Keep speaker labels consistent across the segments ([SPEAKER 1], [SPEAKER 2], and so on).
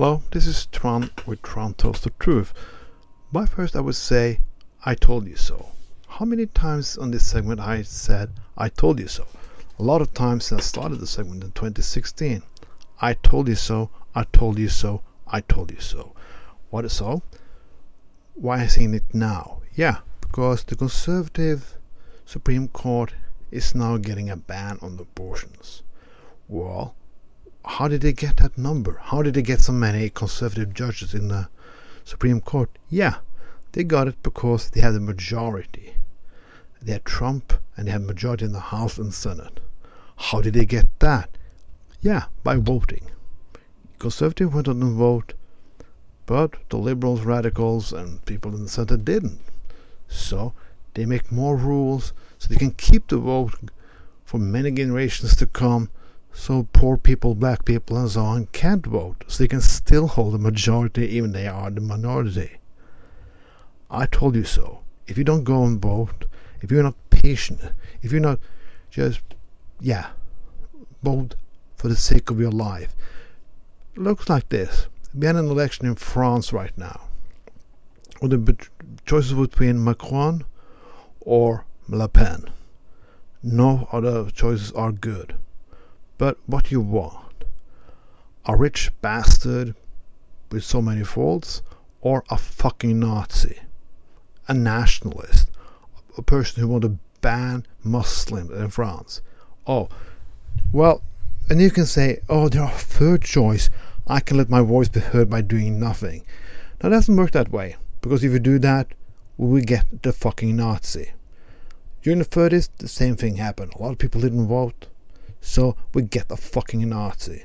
[SPEAKER 1] Hello, this is Trond with Trond Tells the Truth. But first, I would say, I told you so. How many times on this segment I said, I told you so? A lot of times since I started the segment in 2016. I told you so, I told you so, I told you so. What is so? Why I saying it now? Yeah, because the conservative Supreme Court is now getting a ban on abortions. Well, how did they get that number? How did they get so many conservative judges in the Supreme Court? Yeah, they got it because they had a majority. They had Trump and they had a majority in the House and Senate. How did they get that? Yeah, by voting. Conservatives went on and vote, but the liberals, radicals, and people in the Senate didn't. So they make more rules so they can keep the vote for many generations to come so poor people, black people, and so on can't vote, so they can still hold a majority even they are the minority. I told you so. If you don't go and vote, if you're not patient, if you're not just, yeah, vote for the sake of your life. It looks like this. We had an election in France right now. Or the choices between Macron or Le Pen. No other choices are good. But what do you want? A rich bastard with so many faults, or a fucking Nazi? A nationalist? A person who want to ban Muslims in France? Oh, well, and you can say, oh, there are third choice. I can let my voice be heard by doing nothing. Now, it doesn't work that way, because if you do that, we will get the fucking Nazi. During the 30s, the same thing happened. A lot of people didn't vote. So we get a fucking Nazi.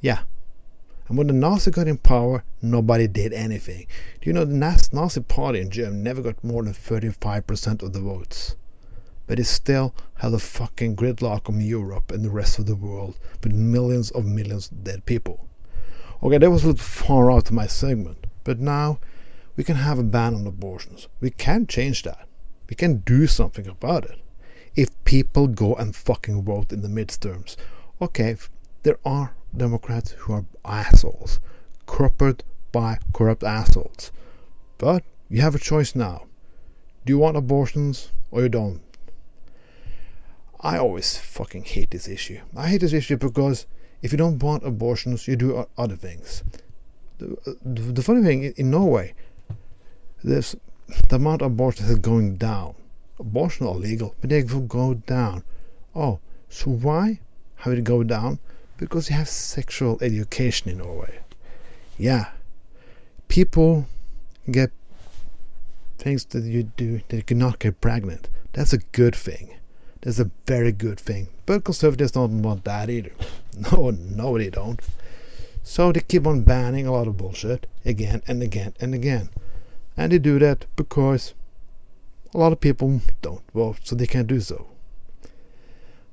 [SPEAKER 1] Yeah. And when the Nazi got in power, nobody did anything. Do you know the Nazi party in Germany never got more than 35% of the votes? But it still had a fucking gridlock on Europe and the rest of the world with millions of millions of dead people. Okay, that was a little far out of my segment, but now we can have a ban on abortions. We can change that. We can do something about it if people go and fucking vote in the midterms. Okay, there are Democrats who are assholes, corrupted by corrupt assholes. But you have a choice now. Do you want abortions or you don't? I always fucking hate this issue. I hate this issue because if you don't want abortions, you do other things. The, uh, the, the funny thing in Norway, this the amount of abortions is going down abortion are legal, but they will go down. Oh, so why have it go down? Because you have sexual education in Norway. Yeah, people get things that you do that you cannot get pregnant. That's a good thing. That's a very good thing. But conservatives don't want that either. No, no, they don't. So they keep on banning a lot of bullshit again and again and again. And they do that because a lot of people don't vote, so they can't do so.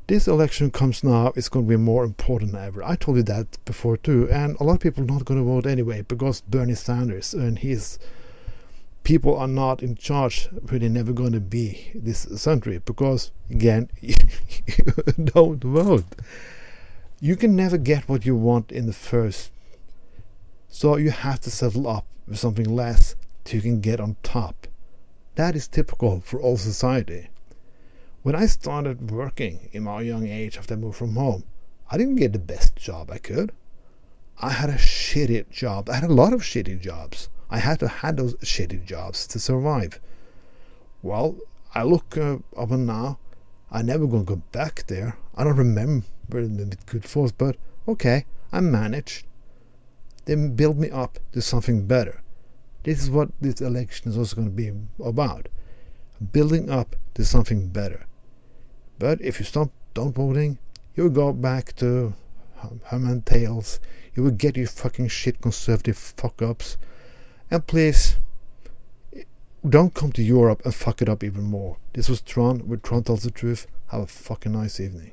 [SPEAKER 1] This election comes now, it's going to be more important than ever. I told you that before too, and a lot of people are not going to vote anyway because Bernie Sanders and his people are not in charge, really never going to be this century because, again, you don't vote. You can never get what you want in the first. So you have to settle up with something less till you can get on top. That is typical for all society. When I started working in my young age after I moved from home, I didn't get the best job I could. I had a shitty job. I had a lot of shitty jobs. I had to have those shitty jobs to survive. Well, I look uh, up and now. I never gonna go back there. I don't remember with good force, but okay, I managed. They built me up to something better. This is what this election is also going to be about building up to something better. But if you stop don't voting, you'll go back to Handmaid's Tales. You will get your fucking shit conservative fuck ups. And please, don't come to Europe and fuck it up even more. This was Trond with Trond Tells the Truth. Have a fucking nice evening.